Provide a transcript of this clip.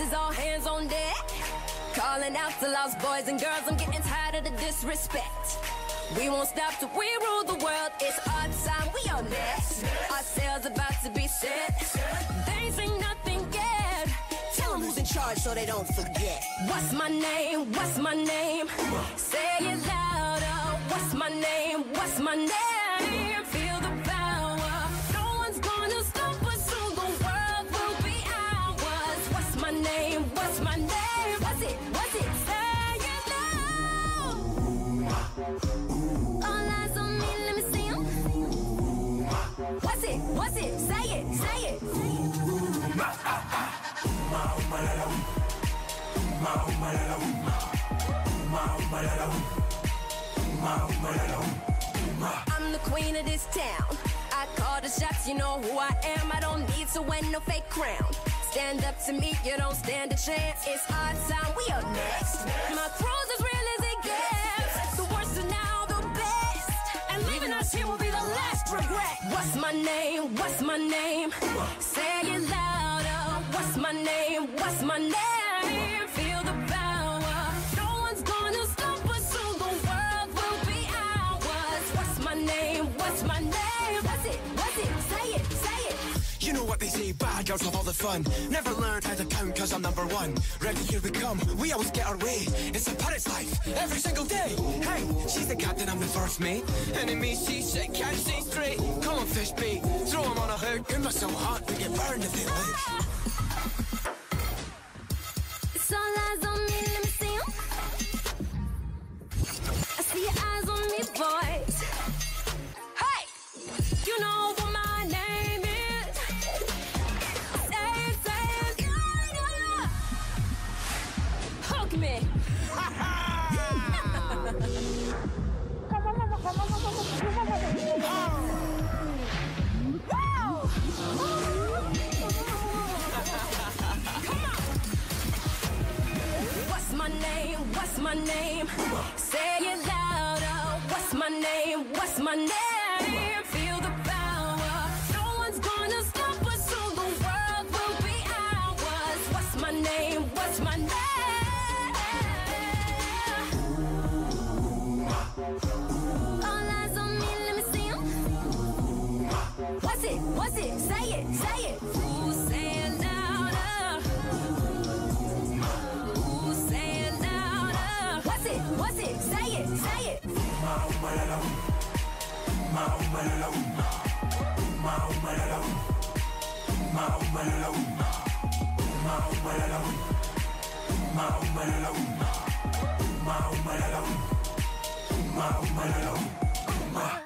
is all hands on deck. Calling out to lost boys and girls, I'm getting tired of the disrespect. We won't stop till we rule the world. It's our time, we are next. Our sails about to be set. They ain't nothing yet. Tell them who's in charge so they don't forget. What's my name? What's my name? What's my? What's it? What's it? Say it now. All eyes on me, let me see 'em. What's it? What's it? Say it, say it. I'm the queen of this town. I call the shots, you know who I am. I don't need to wear no fake crown. Stand up to me, you don't stand a chance. It's our time, we are next. My crew's as real as it gets. The worst are now the best. And leaving us here will be the last regret. What's my name? What's my name? Say it louder. What's my name? What's my name? Bad girls have all the fun. Never learned how to count cause I'm number one. Ready, here we come, we always get our way. It's a pirate's life, every single day. Hey, she's the captain, I'm the first mate. Enemy seasick, can't see straight. Come on, fish bait, throw 'em on a hook. You're not so hot, we get burned if they leak. Name? What's my name? Say it louder. What's my name? What's my name? Feel the power. No one's gonna stop us, so the world will be ours. What's my name? What's my name? All eyes on me, let me see. What's it? What's it? Say it, say it. What's it? What's it? Say it, say it. Ma